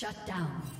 Shut down.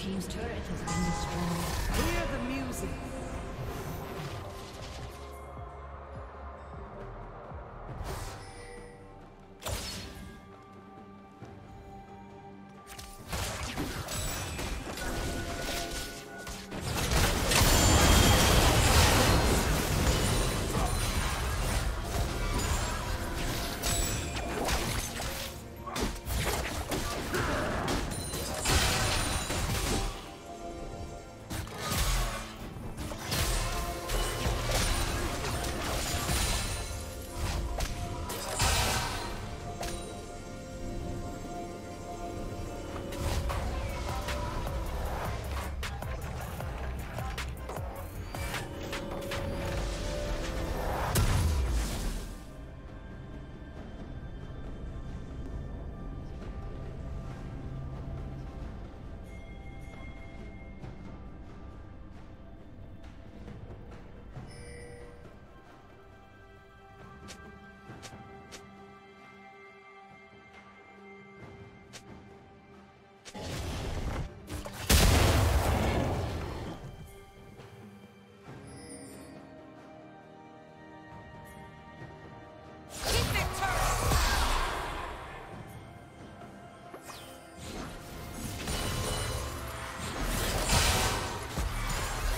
Team's turret has been destroyed. Hear the music.